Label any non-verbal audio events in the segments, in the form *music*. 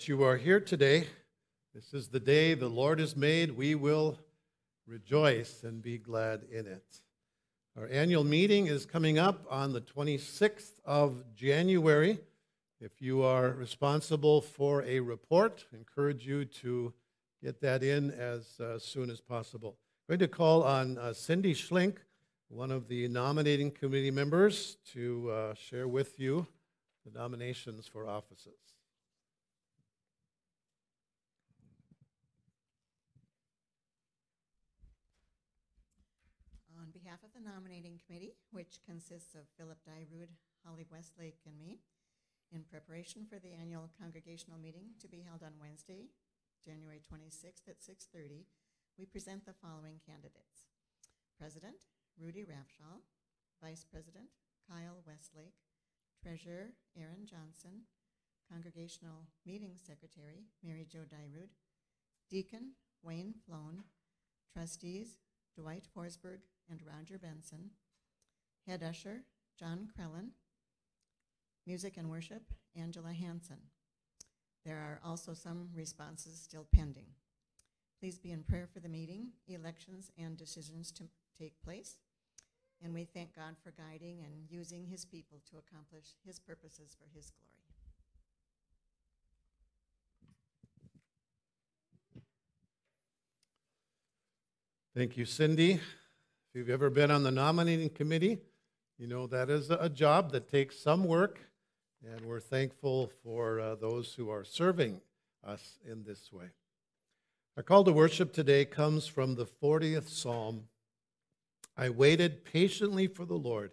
that you are here today. This is the day the Lord has made. We will rejoice and be glad in it. Our annual meeting is coming up on the 26th of January. If you are responsible for a report, I encourage you to get that in as uh, soon as possible. I'm going to call on uh, Cindy Schlink, one of the nominating committee members, to uh, share with you the nominations for offices. On behalf of the nominating committee, which consists of Philip Dyrood, Holly Westlake, and me, in preparation for the annual congregational meeting to be held on Wednesday, January 26th at 6:30, we present the following candidates. President, Rudy Rafshall. Vice President, Kyle Westlake. Treasurer, Aaron Johnson. Congregational Meeting Secretary, Mary Jo Dyrood. Deacon, Wayne Floan. Trustees, Dwight Forsberg and Roger Benson. Head Usher, John Krellen. Music and Worship, Angela Hanson. There are also some responses still pending. Please be in prayer for the meeting, elections, and decisions to take place. And we thank God for guiding and using his people to accomplish his purposes for his glory. Thank you, Cindy. If you've ever been on the nominating committee, you know that is a job that takes some work, and we're thankful for uh, those who are serving us in this way. Our call to worship today comes from the 40th Psalm. I waited patiently for the Lord,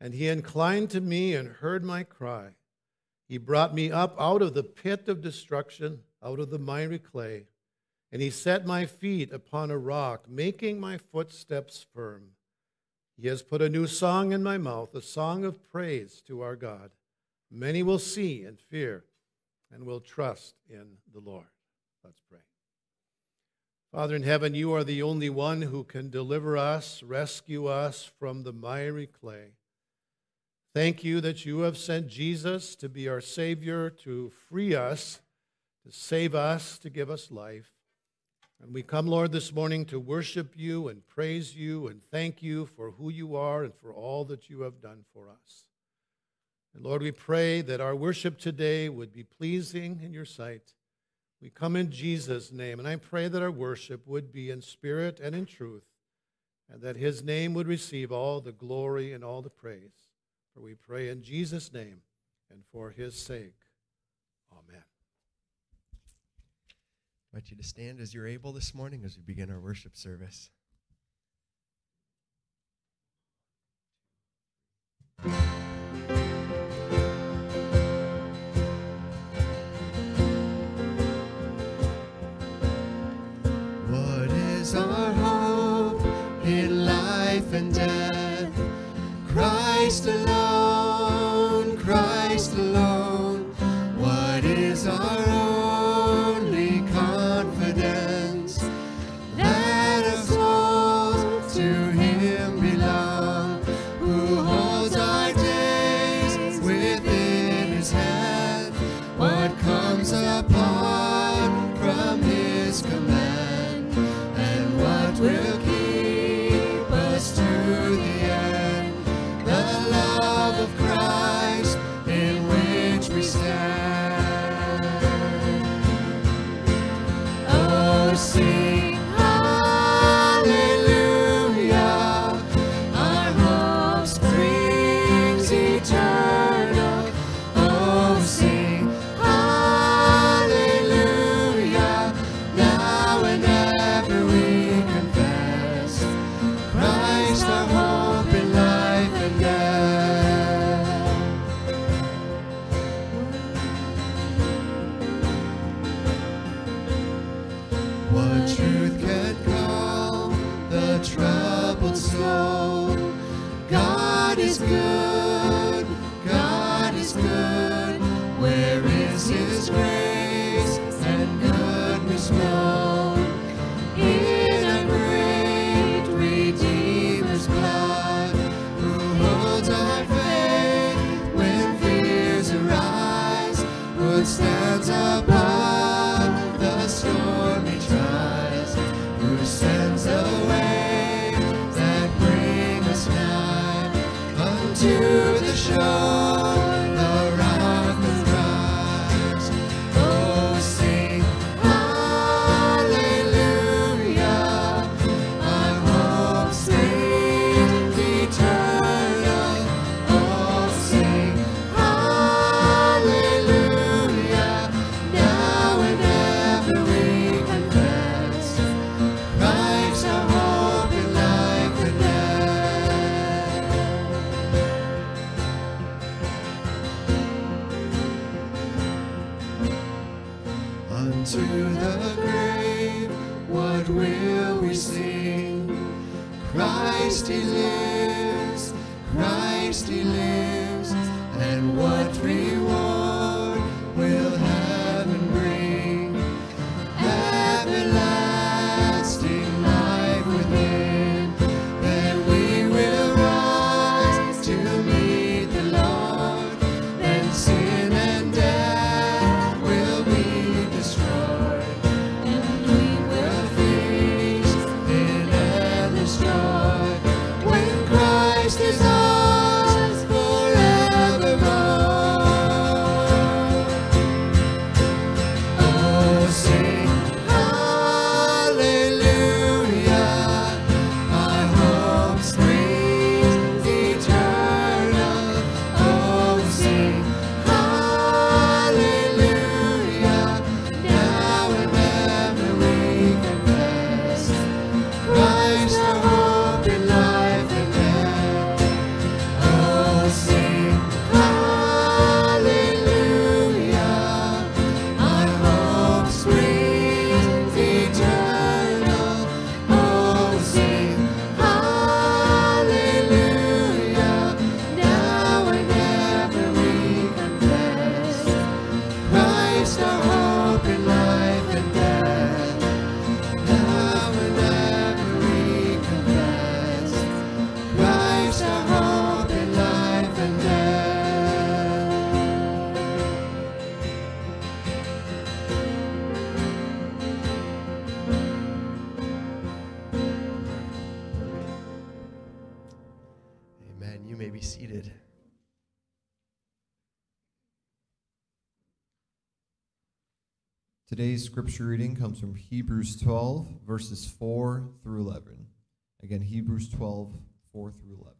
and he inclined to me and heard my cry. He brought me up out of the pit of destruction, out of the miry clay, and he set my feet upon a rock, making my footsteps firm. He has put a new song in my mouth, a song of praise to our God. Many will see and fear and will trust in the Lord. Let's pray. Father in heaven, you are the only one who can deliver us, rescue us from the miry clay. Thank you that you have sent Jesus to be our Savior, to free us, to save us, to give us life. And we come, Lord, this morning to worship you and praise you and thank you for who you are and for all that you have done for us. And Lord, we pray that our worship today would be pleasing in your sight. We come in Jesus' name, and I pray that our worship would be in spirit and in truth, and that his name would receive all the glory and all the praise. For we pray in Jesus' name and for his sake. Amen. I invite you to stand as you're able this morning as we begin our worship service. Scripture reading comes from Hebrews 12, verses 4 through 11. Again, Hebrews 12, 4 through 11.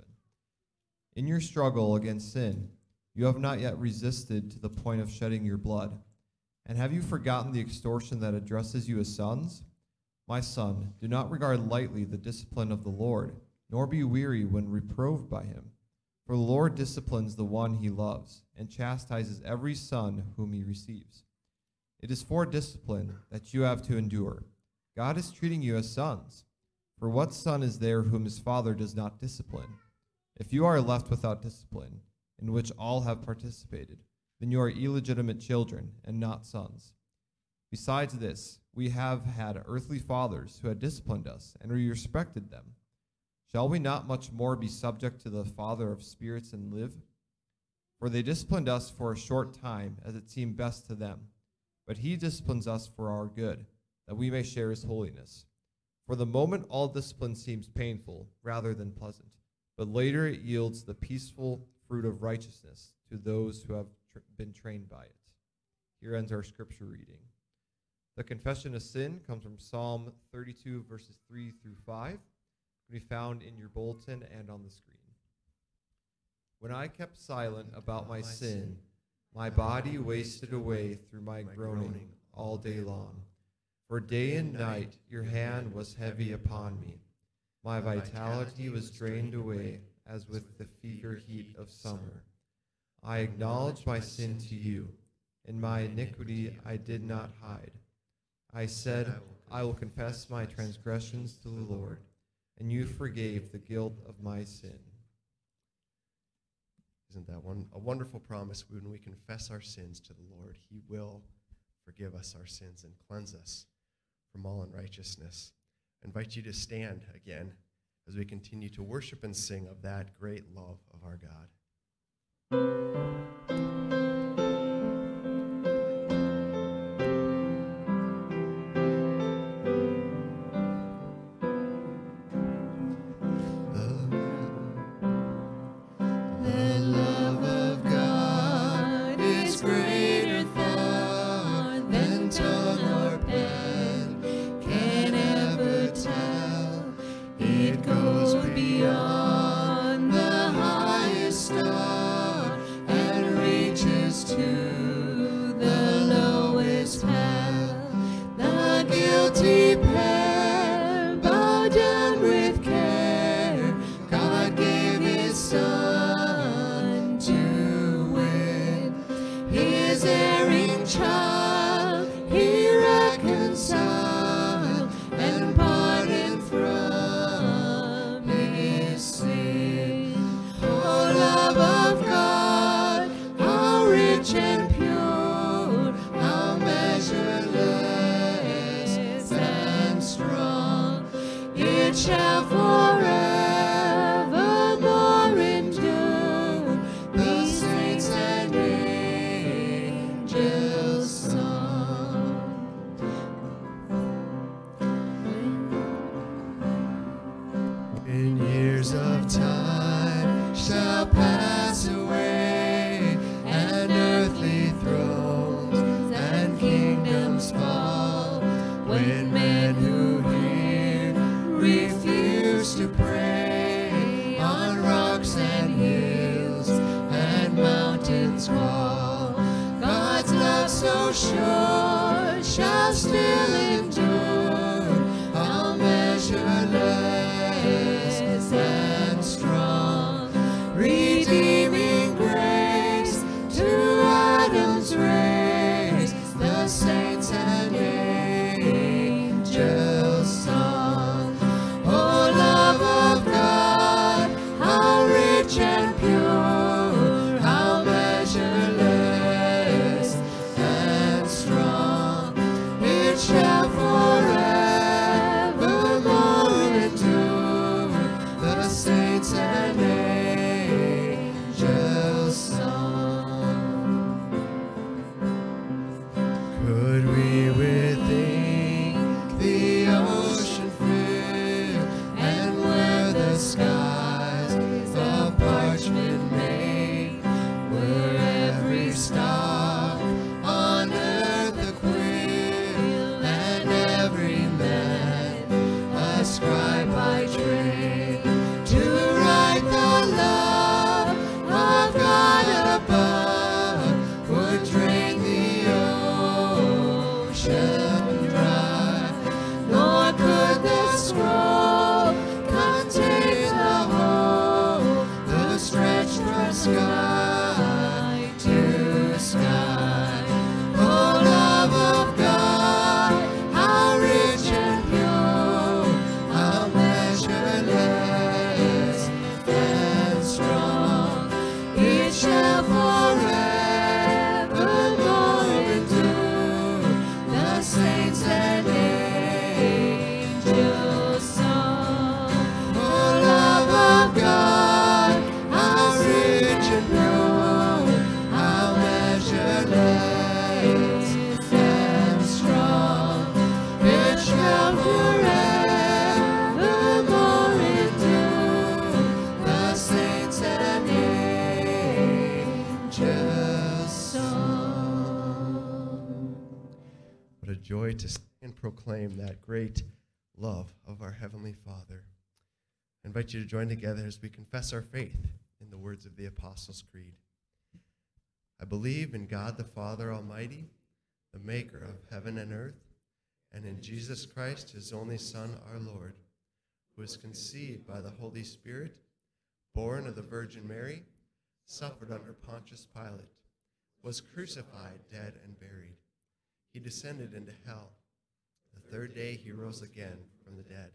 In your struggle against sin, you have not yet resisted to the point of shedding your blood. And have you forgotten the extortion that addresses you as sons? My son, do not regard lightly the discipline of the Lord, nor be weary when reproved by him. For the Lord disciplines the one he loves, and chastises every son whom he receives. It is for discipline that you have to endure. God is treating you as sons. For what son is there whom his father does not discipline? If you are left without discipline, in which all have participated, then you are illegitimate children and not sons. Besides this, we have had earthly fathers who had disciplined us, and we respected them. Shall we not much more be subject to the Father of spirits and live? For they disciplined us for a short time, as it seemed best to them. But he disciplines us for our good, that we may share his holiness. For the moment, all discipline seems painful rather than pleasant, but later it yields the peaceful fruit of righteousness to those who have tr- been trained by it. Here ends our scripture reading. The confession of sin comes from Psalm 32, verses 3 through 5. it Can be found in your bulletin and on the screen. When I kept silent about my sin, my body wasted away through my groaning all day long. For day and night your hand was heavy upon me. My vitality was drained away as with the fever heat of summer. I acknowledged my sin to you, and my iniquity I did not hide. I said, I will confess my transgressions to the Lord, and you forgave the guilt of my sin. Isn't that one a wonderful promise? When we confess our sins to the Lord, He will forgive us our sins and cleanse us from all unrighteousness. I invite you to stand again as we continue to worship and sing of that great love of our God. Great love of our Heavenly Father. I invite you to join together as we confess our faith in the words of the Apostles' Creed. I believe in God the Father Almighty, the maker of heaven and earth, and in Jesus Christ, his only Son, our Lord, who was conceived by the Holy Spirit, born of the Virgin Mary, suffered under Pontius Pilate, was crucified, dead, and buried. He descended into hell. The third day he rose again from the dead.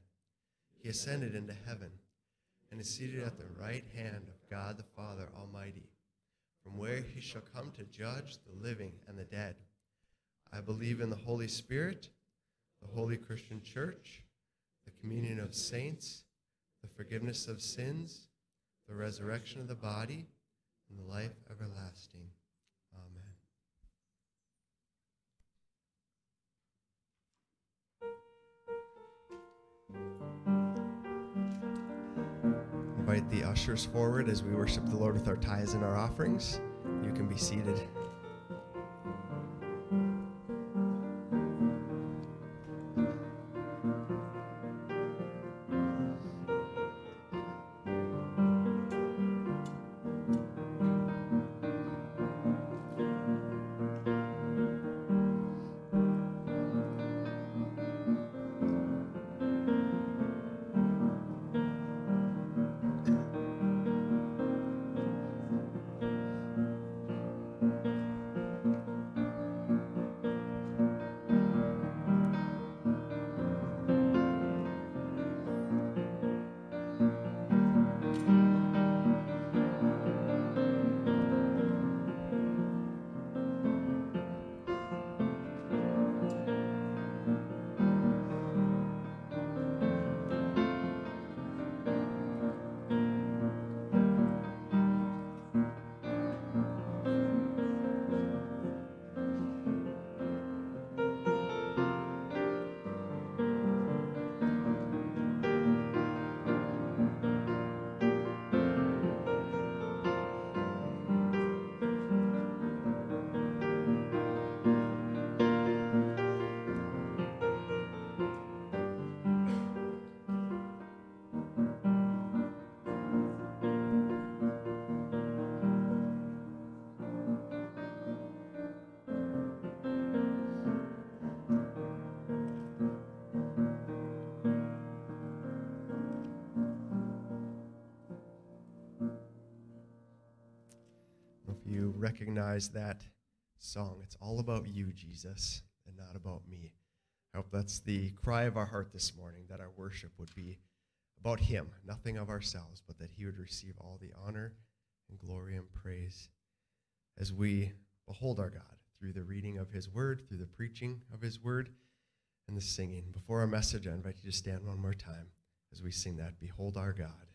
He ascended into heaven and is seated at the right hand of God the Father Almighty, from where he shall come to judge the living and the dead. I believe in the Holy Spirit, the holy Christian church, the communion of saints, the forgiveness of sins, the resurrection of the body, and the life everlasting. Invite the ushers forward as we worship the Lord with our tithes and our offerings. You can be seated. Recognize that song. It's all about you, Jesus, and not about me. I hope that's the cry of our heart this morning, that our worship would be about Him, nothing of ourselves, but that He would receive all the honor and glory and praise as we behold our God through the reading of His Word, through the preaching of His Word, and the singing. Before our message, I invite you to stand one more time as we sing that Behold our God.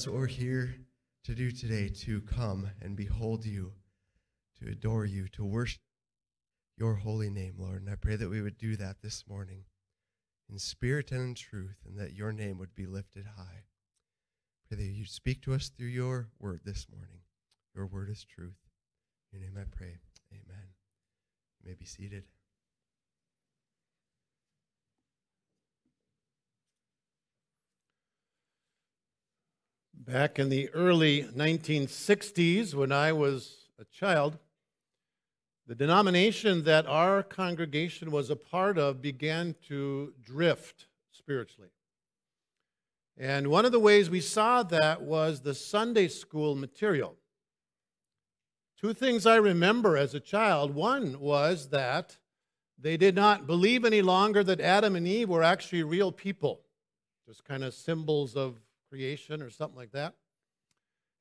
That's what we're here to do today to come and behold you, to adore you, to worship your holy name, Lord. And I pray that we would do that this morning in spirit and in truth, and that your name would be lifted high. Pray that you speak to us through your word this morning. Your word is truth. In your name I pray. Amen. You may be seated. Back in the early 1960s, when I was a child, the denomination that our congregation was a part of began to drift spiritually. And one of the ways we saw that was the Sunday school material. Two things I remember as a child. One was that they did not believe any longer that Adam and Eve were actually real people, just kind of symbols of creation or something like that.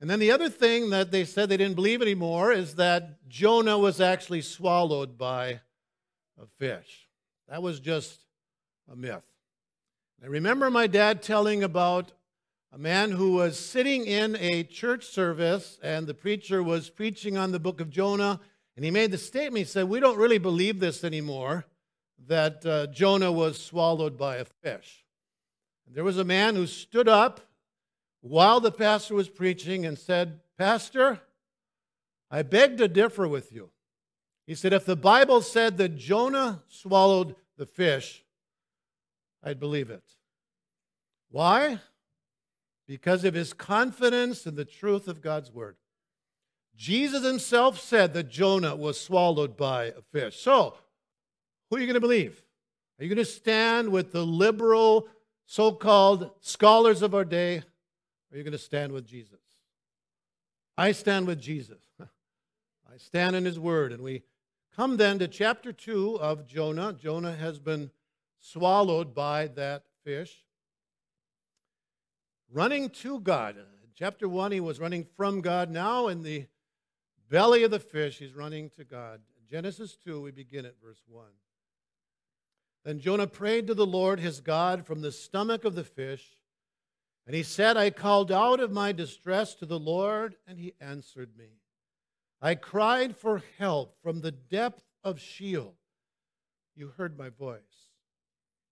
And then the other thing that they said they didn't believe anymore is that Jonah was actually swallowed by a fish. That was just a myth. I remember my dad telling about a man who was sitting in a church service and the preacher was preaching on the book of Jonah and he made the statement he said, We don't really believe this anymore that uh, Jonah was swallowed by a fish. And there was a man who stood up while the pastor was preaching and said, Pastor, I beg to differ with you. He said, If the Bible said that Jonah swallowed the fish, I'd believe it. Why? Because of his confidence in the truth of God's word. Jesus himself said that Jonah was swallowed by a fish. So, who are you going to believe? Are you going to stand with the liberal, so called scholars of our day? Or are you going to stand with Jesus? I stand with Jesus. *laughs* I stand in his word. And we come then to chapter 2 of Jonah. Jonah has been swallowed by that fish. Running to God. In chapter 1, he was running from God. Now, in the belly of the fish, he's running to God. Genesis 2, we begin at verse 1. Then Jonah prayed to the Lord his God from the stomach of the fish. And he said, I called out of my distress to the Lord, and he answered me. I cried for help from the depth of Sheol. You heard my voice.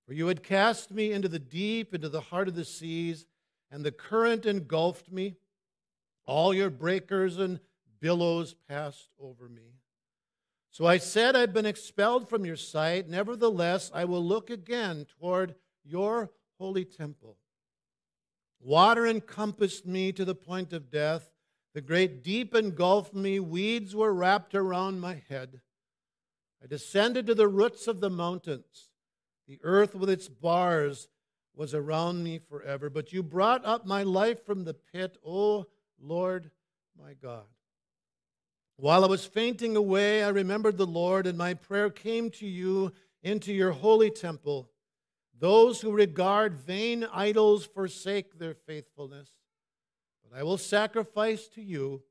For you had cast me into the deep, into the heart of the seas, and the current engulfed me. All your breakers and billows passed over me. So I said, I've been expelled from your sight. Nevertheless, I will look again toward your holy temple. Water encompassed me to the point of death. The great deep engulfed me. Weeds were wrapped around my head. I descended to the roots of the mountains. The earth with its bars was around me forever. But you brought up my life from the pit, O Lord my God. While I was fainting away, I remembered the Lord, and my prayer came to you into your holy temple. Those who regard vain idols forsake their faithfulness. But I will sacrifice to you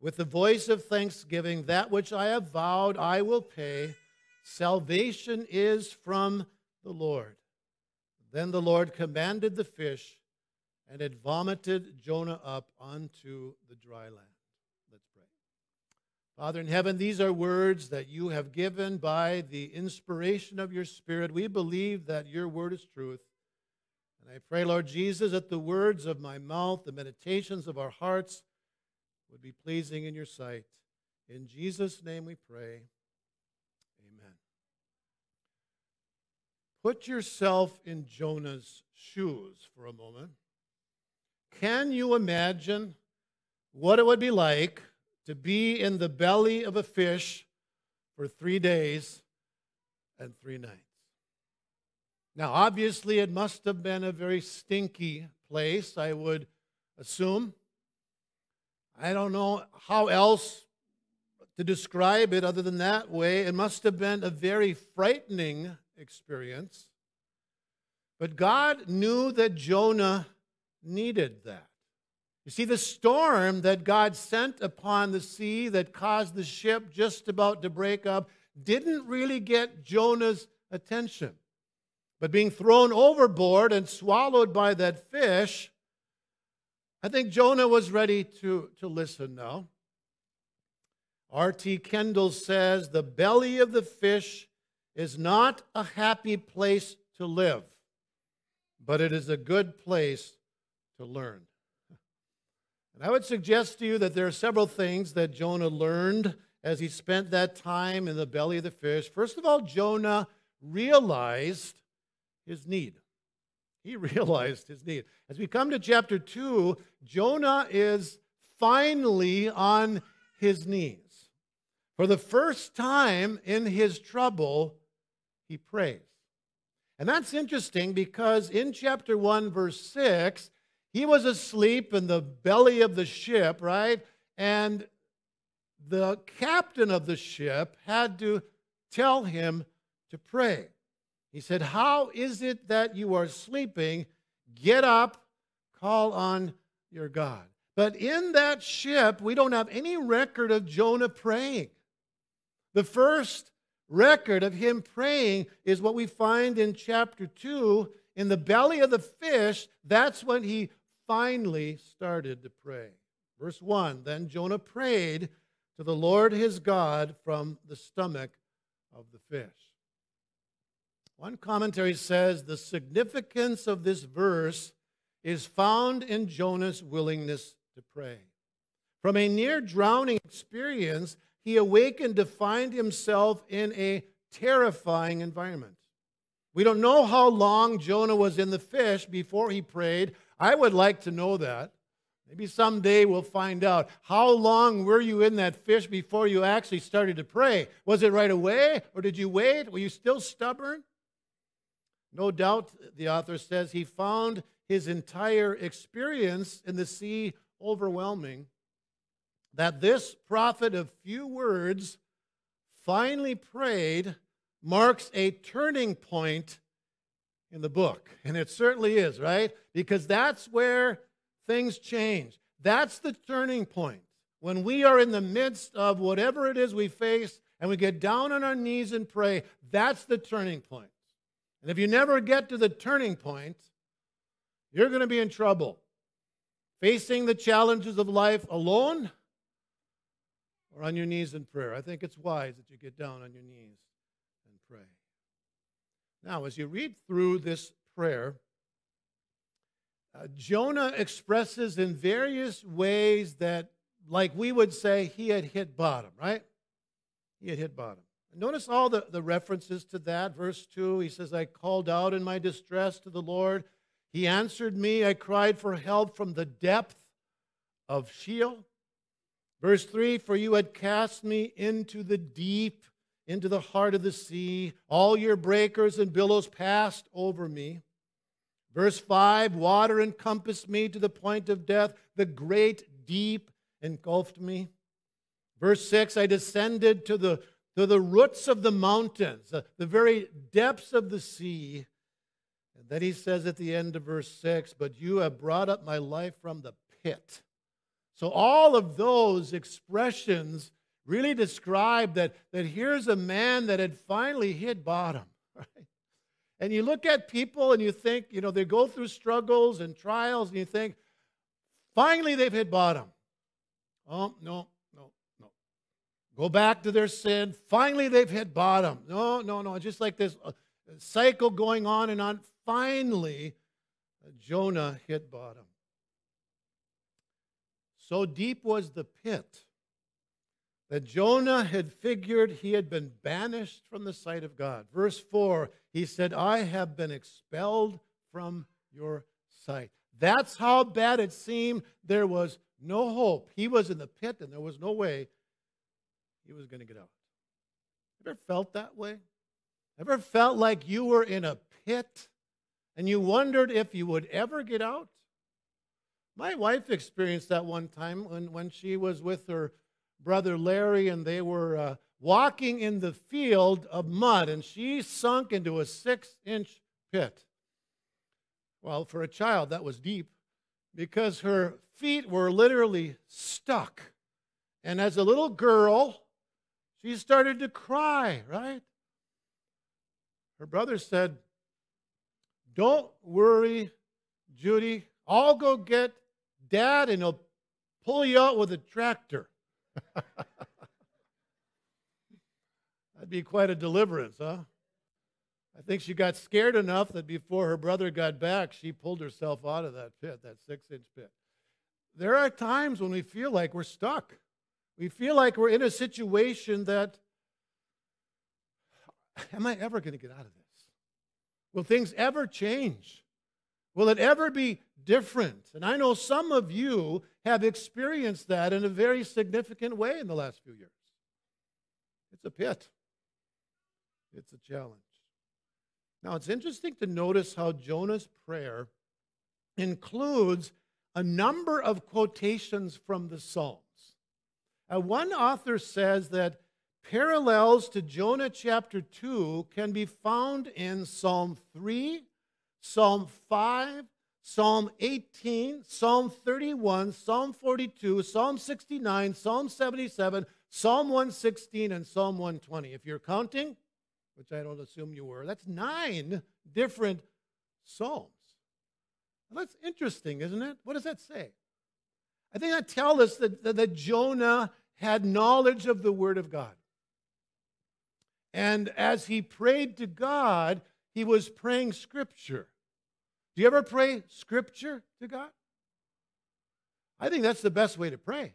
with the voice of thanksgiving that which I have vowed I will pay. Salvation is from the Lord. Then the Lord commanded the fish, and it vomited Jonah up onto the dry land. Father in heaven, these are words that you have given by the inspiration of your Spirit. We believe that your word is truth. And I pray, Lord Jesus, that the words of my mouth, the meditations of our hearts, would be pleasing in your sight. In Jesus' name we pray. Amen. Put yourself in Jonah's shoes for a moment. Can you imagine what it would be like? To be in the belly of a fish for three days and three nights. Now, obviously, it must have been a very stinky place, I would assume. I don't know how else to describe it other than that way. It must have been a very frightening experience. But God knew that Jonah needed that. You see, the storm that God sent upon the sea that caused the ship just about to break up didn't really get Jonah's attention. But being thrown overboard and swallowed by that fish, I think Jonah was ready to, to listen now. R.T. Kendall says the belly of the fish is not a happy place to live, but it is a good place to learn. And I would suggest to you that there are several things that Jonah learned as he spent that time in the belly of the fish. First of all, Jonah realized his need. He *laughs* realized his need. As we come to chapter 2, Jonah is finally on his knees. For the first time in his trouble, he prays. And that's interesting because in chapter 1, verse 6, he was asleep in the belly of the ship, right? And the captain of the ship had to tell him to pray. He said, How is it that you are sleeping? Get up, call on your God. But in that ship, we don't have any record of Jonah praying. The first record of him praying is what we find in chapter 2. In the belly of the fish, that's when he finally started to pray. Verse 1 Then Jonah prayed to the Lord his God from the stomach of the fish. One commentary says the significance of this verse is found in Jonah's willingness to pray. From a near drowning experience, he awakened to find himself in a terrifying environment. We don't know how long Jonah was in the fish before he prayed. I would like to know that. Maybe someday we'll find out. How long were you in that fish before you actually started to pray? Was it right away or did you wait? Were you still stubborn? No doubt, the author says, he found his entire experience in the sea overwhelming. That this prophet of few words finally prayed marks a turning point in the book. And it certainly is, right? Because that's where things change. That's the turning point. When we are in the midst of whatever it is we face and we get down on our knees and pray, that's the turning point. And if you never get to the turning point, you're going to be in trouble. Facing the challenges of life alone or on your knees in prayer. I think it's wise that you get down on your knees. Now, as you read through this prayer, uh, Jonah expresses in various ways that, like we would say, he had hit bottom, right? He had hit bottom. Notice all the, the references to that. Verse 2, he says, I called out in my distress to the Lord. He answered me. I cried for help from the depth of Sheol. Verse 3 For you had cast me into the deep, into the heart of the sea. All your breakers and billows passed over me. Verse 5 Water encompassed me to the point of death. The great deep engulfed me. Verse 6 I descended to the to the roots of the mountains, the, the very depths of the sea. And then he says at the end of verse 6 But you have brought up my life from the pit. So all of those expressions really describe that, that here's a man that had finally hit bottom. *laughs* Right? And you look at people and you think, you know, they go through struggles and trials, and you think, finally they've hit bottom. Oh, no, no, no. go back to their sin. Finally, they've hit bottom. No, no, no. Just like this uh, cycle going on and on. Finally, uh, Jonah hit bottom. So deep was the pit that Jonah had figured he had been banished from the sight of God. Verse 4, he said, I have been expelled from your sight. That's how bad it seemed. There was no hope. He was in the pit, and there was no way he was going to get out. Ever felt that way? Ever felt like you were in a pit and you wondered if you would ever get out? My wife experienced that one time when, when she was with her brother Larry and they were uh, walking in the field of mud and she sunk into a six inch pit. Well, for a child, that was deep because her feet were literally stuck. And as a little girl, she started to cry, right? Her brother said, Don't worry, Judy. I'll go get dad and he'll pull you out with a tractor. *laughs* That'd be quite a deliverance, huh? I think she got scared enough that before her brother got back, she pulled herself out of that pit, that six inch pit. There are times when we feel like we're stuck. We feel like we're in a situation that, am I ever going to get out of this? Will things ever change? Will it ever be different? And I know some of you have experienced that in a very significant way in the last few years. It's a pit, it's a challenge. Now, it's interesting to notice how Jonah's prayer includes a number of quotations from the Psalms. One author says that parallels to Jonah chapter 2 can be found in Psalm 3, Psalm 5, Psalm 18, Psalm 31, Psalm 42, Psalm 69, Psalm 77, Psalm 116, and Psalm 120. If you're counting, which I don't assume you were, that's nine different Psalms. that's interesting, isn't it? What does that say? I think that tells us that, that, that Jonah had knowledge of the Word of God. And as he prayed to God, he was praying Scripture. Do you ever pray Scripture to God? I think that's the best way to pray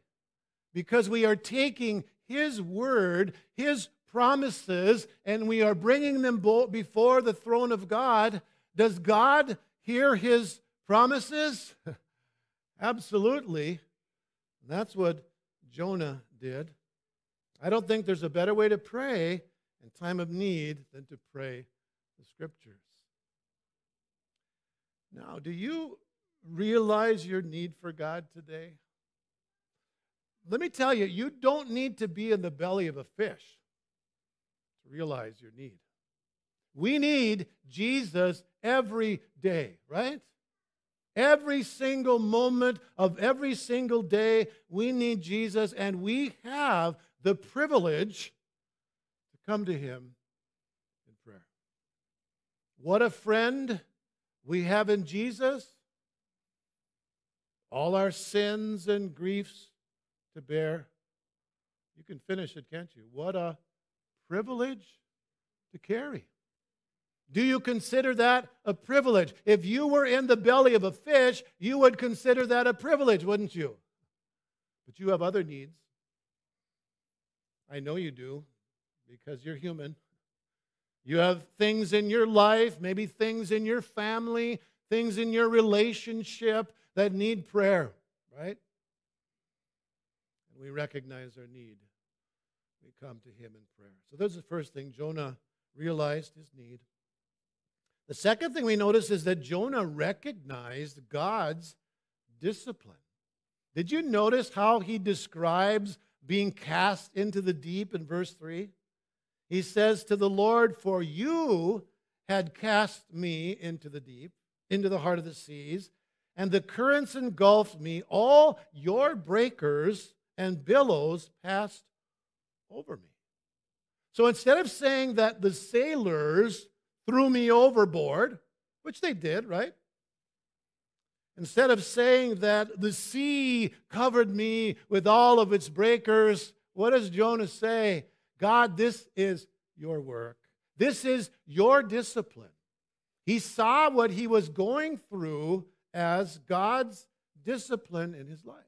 because we are taking His Word, His promises, and we are bringing them before the throne of God. Does God hear His promises? *laughs* Absolutely. That's what Jonah did. I don't think there's a better way to pray in time of need than to pray the scriptures. Now, do you realize your need for God today? Let me tell you, you don't need to be in the belly of a fish to realize your need. We need Jesus every day, right? Every single moment of every single day, we need Jesus, and we have the privilege to come to Him in prayer. What a friend we have in Jesus. All our sins and griefs to bear. You can finish it, can't you? What a privilege to carry. Do you consider that a privilege? If you were in the belly of a fish, you would consider that a privilege, wouldn't you? But you have other needs. I know you do because you're human. You have things in your life, maybe things in your family, things in your relationship that need prayer, right? And we recognize our need. We come to Him in prayer. So that's the first thing. Jonah realized his need. The second thing we notice is that Jonah recognized God's discipline. Did you notice how he describes being cast into the deep in verse 3? He says to the Lord, For you had cast me into the deep, into the heart of the seas, and the currents engulfed me. All your breakers and billows passed over me. So instead of saying that the sailors threw me overboard, which they did, right? Instead of saying that the sea covered me with all of its breakers, what does Jonah say? God, this is your work. This is your discipline. He saw what he was going through as God's discipline in his life.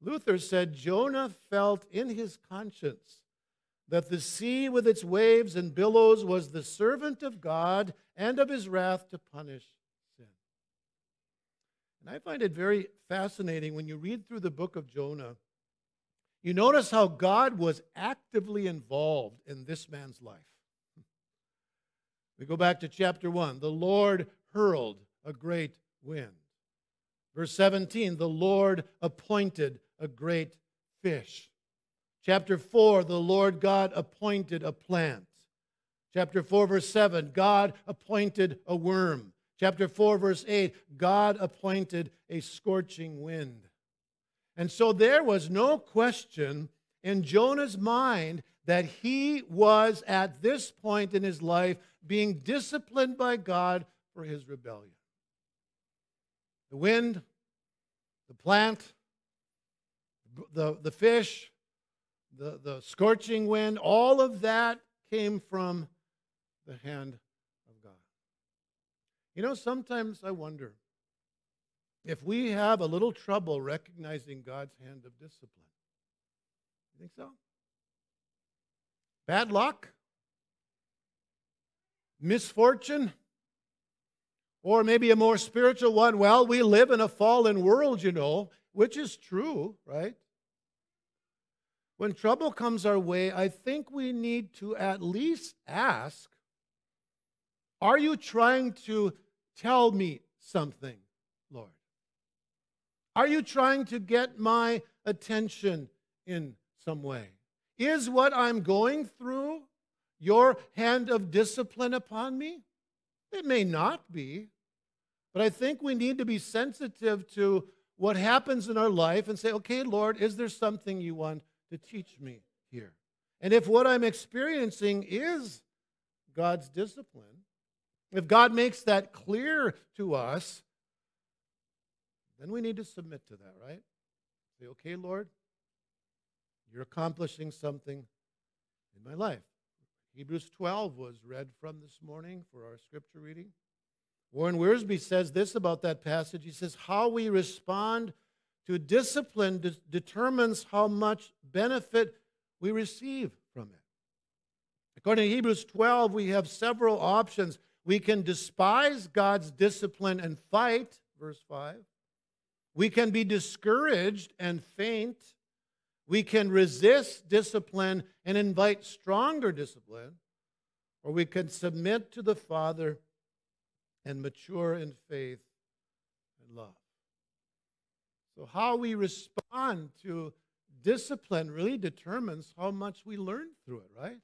Luther said Jonah felt in his conscience that the sea with its waves and billows was the servant of God and of his wrath to punish sin. And I find it very fascinating when you read through the book of Jonah. You notice how God was actively involved in this man's life. We go back to chapter 1. The Lord hurled a great wind. Verse 17, the Lord appointed a great fish. Chapter 4, the Lord God appointed a plant. Chapter 4, verse 7, God appointed a worm. Chapter 4, verse 8, God appointed a scorching wind. And so there was no question in Jonah's mind that he was at this point in his life being disciplined by God for his rebellion. The wind, the plant, the, the fish, the, the scorching wind, all of that came from the hand of God. You know, sometimes I wonder if we have a little trouble recognizing God's hand of discipline. You think so? Bad luck? Misfortune? Or maybe a more spiritual one. Well, we live in a fallen world, you know, which is true, right? When trouble comes our way, I think we need to at least ask Are you trying to tell me something? Are you trying to get my attention in some way? Is what I'm going through your hand of discipline upon me? It may not be, but I think we need to be sensitive to what happens in our life and say, okay, Lord, is there something you want to teach me here? And if what I'm experiencing is God's discipline, if God makes that clear to us, then we need to submit to that, right? Say, okay, Lord, you're accomplishing something in my life. Hebrews 12 was read from this morning for our scripture reading. Warren Wiersbe says this about that passage. He says, How we respond to discipline de- determines how much benefit we receive from it. According to Hebrews 12, we have several options. We can despise God's discipline and fight, verse 5. We can be discouraged and faint. We can resist discipline and invite stronger discipline, or we can submit to the Father and mature in faith and love. So, how we respond to discipline really determines how much we learn through it, right?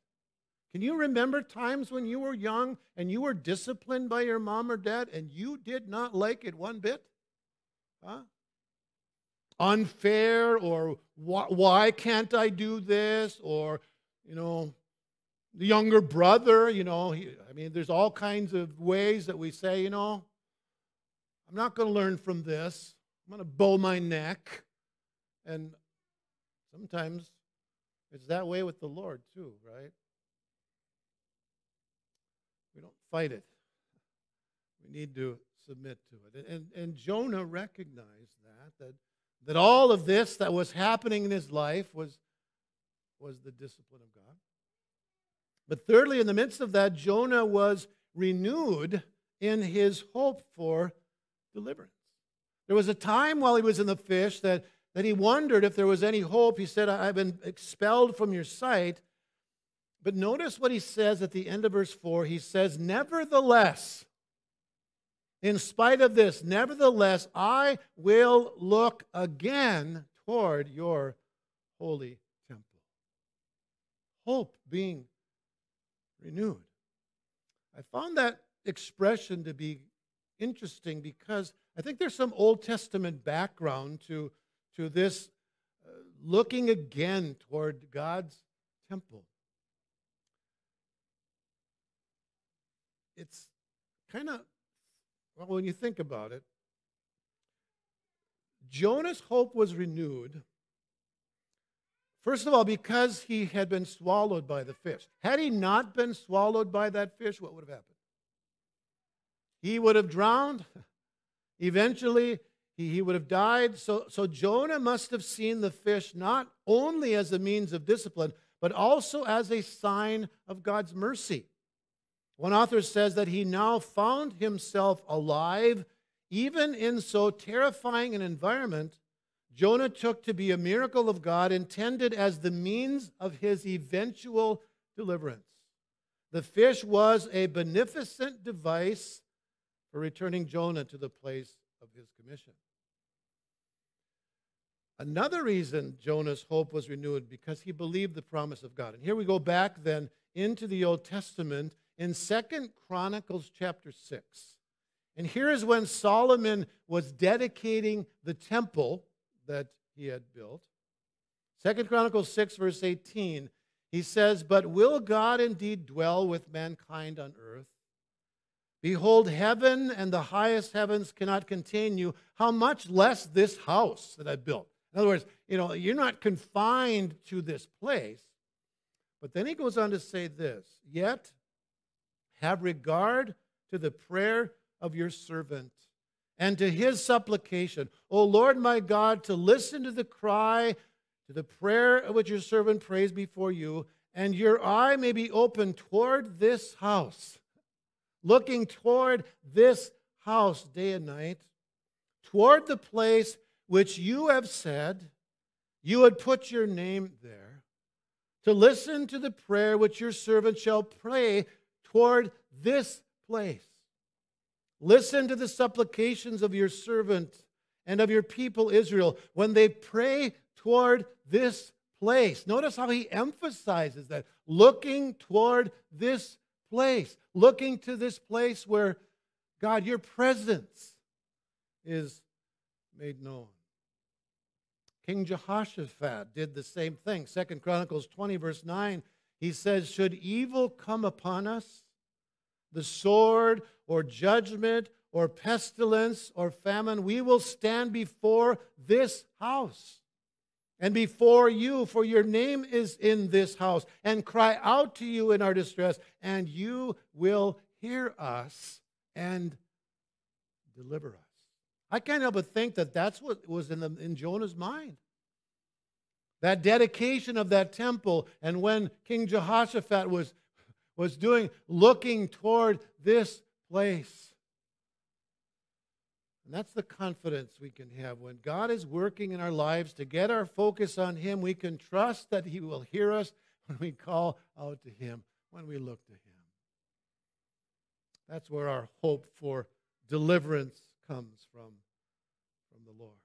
Can you remember times when you were young and you were disciplined by your mom or dad and you did not like it one bit? Huh? Unfair or why, why can't I do this or, you know, the younger brother, you know, he, I mean, there's all kinds of ways that we say, you know, I'm not going to learn from this. I'm going to bow my neck. And sometimes it's that way with the Lord, too, right? We don't fight it. We need to submit to it. And, and Jonah recognized that, that that all of this that was happening in his life was, was the discipline of God. But thirdly, in the midst of that, Jonah was renewed in his hope for deliverance. There was a time while he was in the fish that, that he wondered if there was any hope. He said, I've been expelled from your sight. But notice what he says at the end of verse 4. He says, Nevertheless, in spite of this, nevertheless, I will look again toward your holy temple. Hope being renewed. I found that expression to be interesting because I think there's some Old Testament background to, to this uh, looking again toward God's temple. It's kind of well, when you think about it, Jonah's hope was renewed. First of all, because he had been swallowed by the fish. Had he not been swallowed by that fish, what would have happened? He would have drowned. *laughs* Eventually, he, he would have died. So, so Jonah must have seen the fish not only as a means of discipline, but also as a sign of God's mercy. One author says that he now found himself alive, even in so terrifying an environment. Jonah took to be a miracle of God intended as the means of his eventual deliverance. The fish was a beneficent device for returning Jonah to the place of his commission. Another reason Jonah's hope was renewed because he believed the promise of God. And here we go back then into the Old Testament in Second Chronicles chapter 6. And here is when Solomon was dedicating the temple that he had built. Second Chronicles 6, verse 18, he says, But will God indeed dwell with mankind on earth? Behold, heaven and the highest heavens cannot contain you. How much less this house that I built? In other words, you know, you're not confined to this place. But then he goes on to say this Yet have regard to the prayer of your servant and to his supplication. O Lord my God, to listen to the cry, to the prayer which your servant prays before you, and your eye may be open toward this house, looking toward this house day and night, toward the place which you have said you would put your name there, to listen to the prayer which your servant shall pray toward this place. Listen to the supplications of your servant and of your people Israel when they pray toward this place. Notice how he emphasizes that looking toward this place, looking to this place where God, your presence is made known. King Jehoshaphat did the same thing. Second Chronicles 20, verse 9, he says, Should evil come upon us, the sword or judgment or pestilence or famine, we will stand before this house and before you, for your name is in this house, and cry out to you in our distress, and you will hear us and deliver us. I can't help but think that that's what was in, the, in Jonah's mind. That dedication of that temple, and when King Jehoshaphat was, was doing, looking toward this place. And that's the confidence we can have. When God is working in our lives to get our focus on Him, we can trust that He will hear us when we call out to Him, when we look to Him. That's where our hope for deliverance comes from, from the Lord.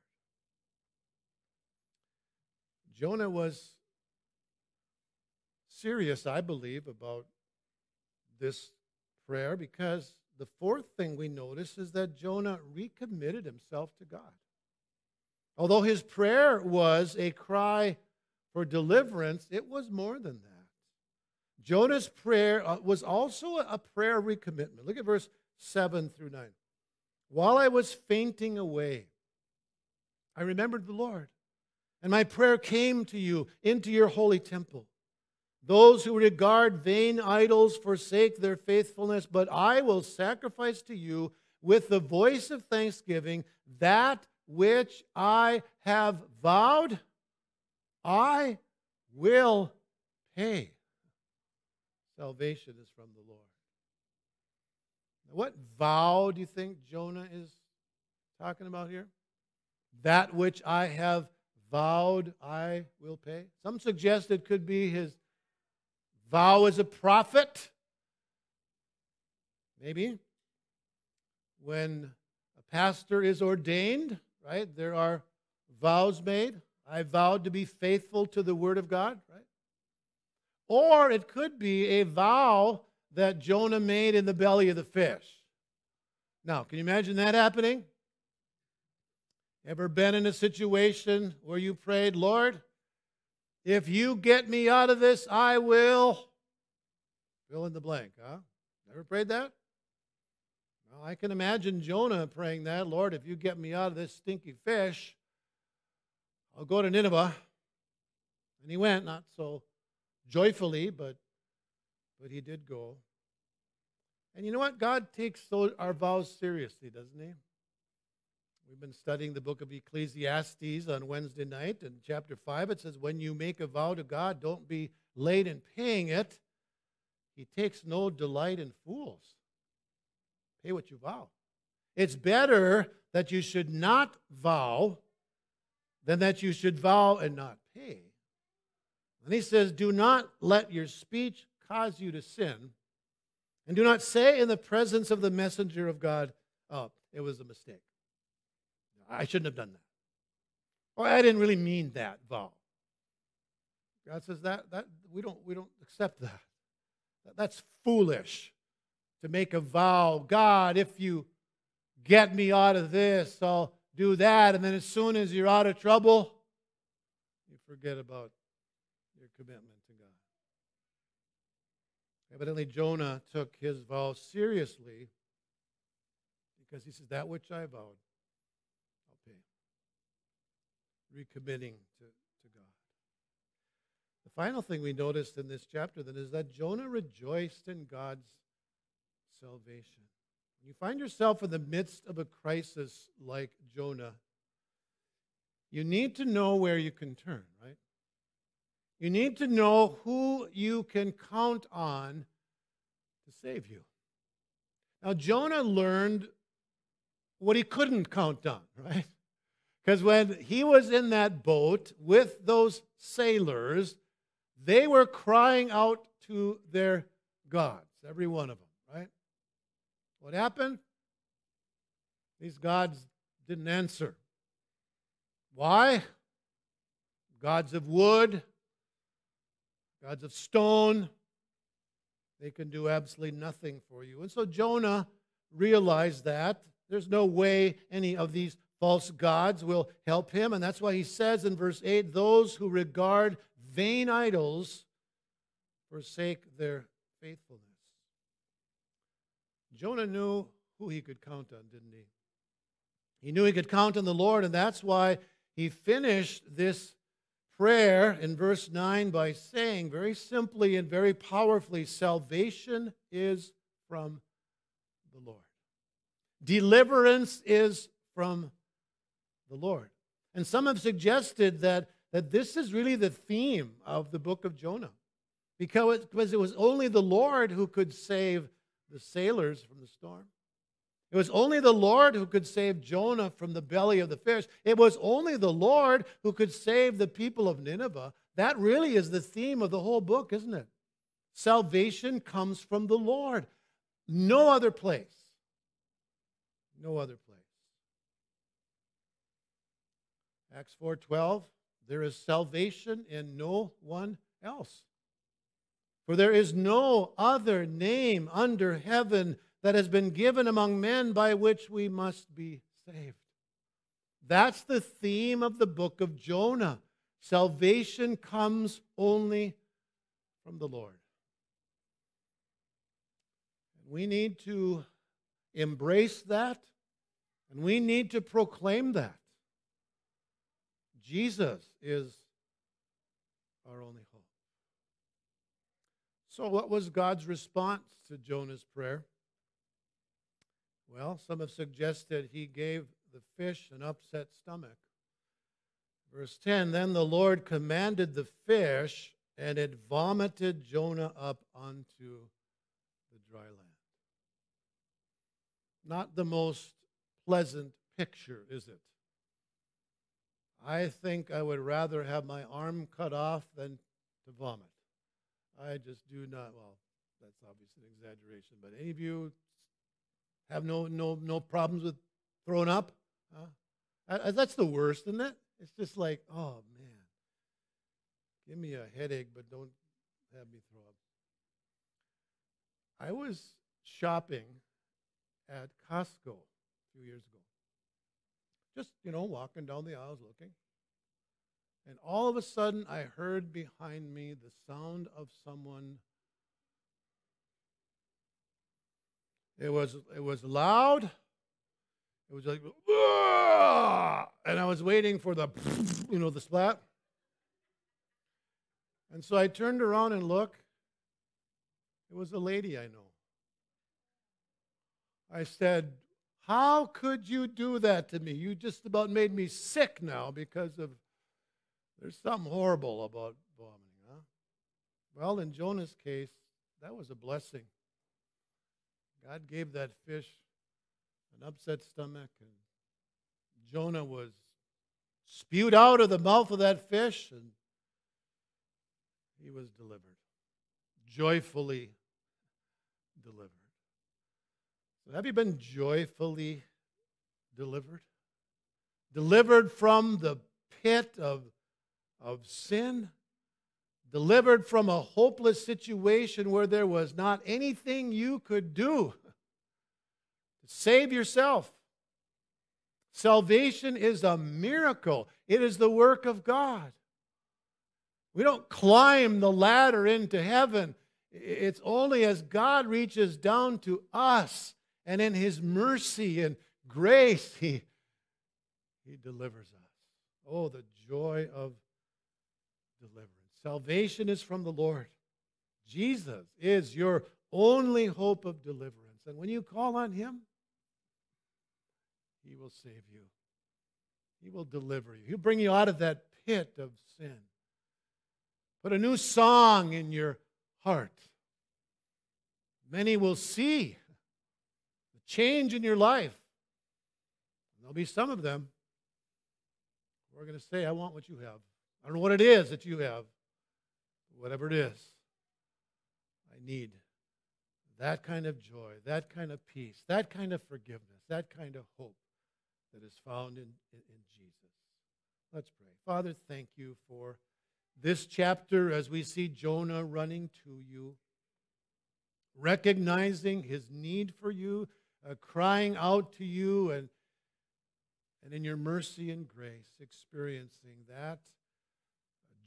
Jonah was serious, I believe, about this prayer because the fourth thing we notice is that Jonah recommitted himself to God. Although his prayer was a cry for deliverance, it was more than that. Jonah's prayer uh, was also a prayer recommitment. Look at verse 7 through 9. While I was fainting away, I remembered the Lord, and my prayer came to you into your holy temple. Those who regard vain idols forsake their faithfulness, but I will sacrifice to you with the voice of thanksgiving that which I have vowed, I will pay. Salvation is from the Lord. What vow do you think Jonah is talking about here? That which I have vowed, I will pay. Some suggest it could be his vow as a prophet. Maybe. When a pastor is ordained, right, there are vows made. I vowed to be faithful to the word of God, right? Or it could be a vow that Jonah made in the belly of the fish. Now, can you imagine that happening? Ever been in a situation where you prayed, Lord, if you get me out of this, I will fill in the blank, huh? Never prayed that? Well, I can imagine Jonah praying that, Lord, if you get me out of this stinky fish, I'll go to Nineveh. And he went, not so joyfully, but but he did go. And you know what? God takes our vows seriously, doesn't he? We've been studying the book of Ecclesiastes on Wednesday night. In chapter 5, it says, When you make a vow to God, don't be late in paying it. He takes no delight in fools. Pay what you vow. It's better that you should not vow than that you should vow and not pay. And he says, Do not let your speech cause you to sin, and do not say in the presence of the messenger of God, Oh, it was a mistake. I shouldn't have done that. Or I didn't really mean that vow. God says that, that we don't we don't accept that. That's foolish to make a vow. God, if you get me out of this, I'll do that. And then as soon as you're out of trouble, you forget about your commitment to God. Evidently, Jonah took his vow seriously Because he says, That which I vowed, I'll pay. Recommitting to, to God. The final thing we noticed in this chapter then is that Jonah rejoiced in God's salvation. When you find yourself in the midst of a crisis like Jonah, you need to know where you can turn, right? You need to know who you can count on to save you. Now, Jonah learned what he couldn't count on, *laughs* right? Because when he was in that boat with those sailors, they were crying out to their gods, every one of them, right? What happened? These gods didn't answer. Why? Gods of wood, gods of stone, they can do absolutely nothing for you. And so Jonah realized that. There's no way any of these false gods will help him. And that's why he says in verse 8 those who regard vain idols forsake their faithfulness. Jonah knew who he could count on, didn't he? He knew he could count on the Lord, and that's why he finished this prayer in verse 9 by saying very simply and very powerfully salvation is from the Lord. Deliverance is from the Lord. And some have suggested that, that this is really the theme of the book of Jonah because it, because it was only the Lord who could save the sailors from the storm. It was only the Lord who could save Jonah from the belly of the fish. It was only the Lord who could save the people of Nineveh. That really is the theme of the whole book, isn't it? Salvation comes from the Lord. No other place. No other place. Acts 4:12 There is salvation in no one else. For there is no other name under heaven that has been given among men by which we must be saved. That's the theme of the book of Jonah. Salvation comes only from the Lord. We need to embrace that and we need to proclaim that. Jesus is our only hope. So, what was God's response to Jonah's prayer? Well, some have suggested he gave the fish an upset stomach. Verse 10 Then the Lord commanded the fish, and it vomited Jonah up onto the dry land. Not the most pleasant picture, is it? I think I would rather have my arm cut off than to vomit. I just do not, well, that's obviously an exaggeration, but any of you have no, no, no problems with throwing up? Huh? Uh, uh, that's the worst, isn't it? It's just like, oh man, give me a headache, but don't have me throw up. I was shopping at Costco a few years ago. Just, you know, walking down the aisles looking. And all of a sudden, I heard behind me the sound of someone It was it was loud. It was like, and I was waiting for the, *laughs* you know, the splat. And so I turned around and looked. It was a lady I know. I said, How could you do that to me? You just about made me sick now because of there's something horrible about vomiting, huh? Well, in Jonah's case, that was a blessing. God gave that fish an upset stomach, and Jonah was spewed out of the mouth of that fish, and he was delivered, joyfully delivered. Have you been joyfully delivered? Delivered from the pit of, of sin? delivered from a hopeless situation where there was not anything you could do to save yourself. Salvation is a miracle, it is the work of God. We don't climb the ladder into heaven. It's only as God reaches down to us And in his mercy and grace, he, he delivers us. Oh, the joy of deliverance. Salvation is from the Lord. Jesus is your only hope of deliverance. And when you call on him, he will save you. He will deliver you. He'll bring you out of that pit of sin. Put a new song in your heart. Many will see change in your life. There'll be some of them who are going to say, I want what you have. I don't know what it is that you have. Whatever it is, I need that kind of joy, that kind of peace, that kind of forgiveness, that kind of hope that is found in, in, in Jesus. Let's pray. Father, thank you for this chapter as we see Jonah running to you, recognizing his need for you, uh, crying out to you, and, and in your mercy and grace, experiencing that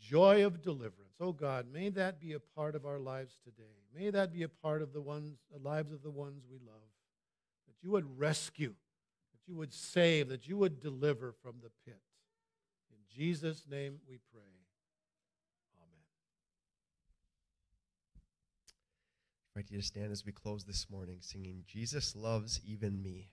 joy of deliverance. Oh God, may that be a part of our lives today. May that be a part of the ones, the lives of the ones we love. That you would rescue, that you would save, that you would deliver from the pit. In Jesus' name we pray. Amen. I invite you to stand as we close this morning singing, Jesus Loves Even Me.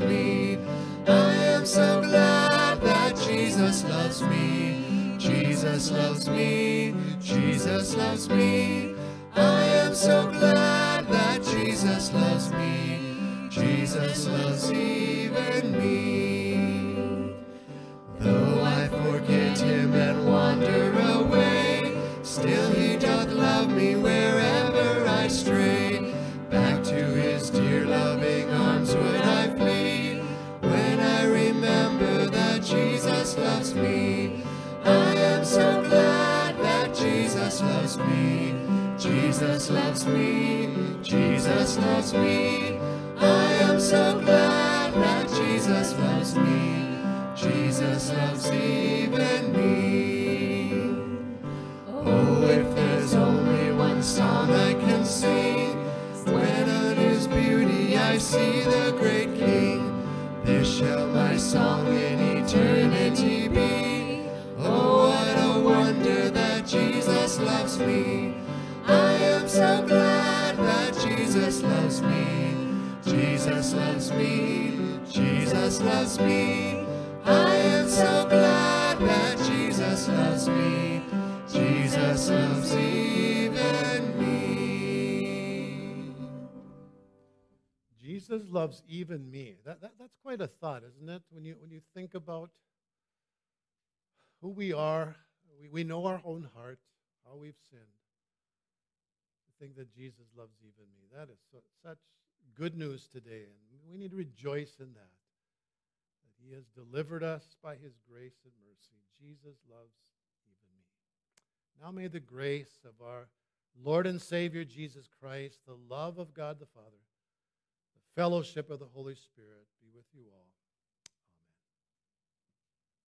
Me. I am so glad that Jesus loves me. Jesus loves me. Jesus loves me. I am so glad that Jesus loves me. Jesus loves even me. Jesus loves me. Jesus loves me. Loves even me. That, that, that's quite a thought, isn't it? When you, when you think about who we are, we, we know our own heart, how we've sinned. To think that Jesus loves even me. That is so, such good news today, and we need to rejoice in that. That He has delivered us by His grace and mercy. Jesus loves even me. Now may the grace of our Lord and Savior Jesus Christ, the love of God the Father, the fellowship of the Holy Spirit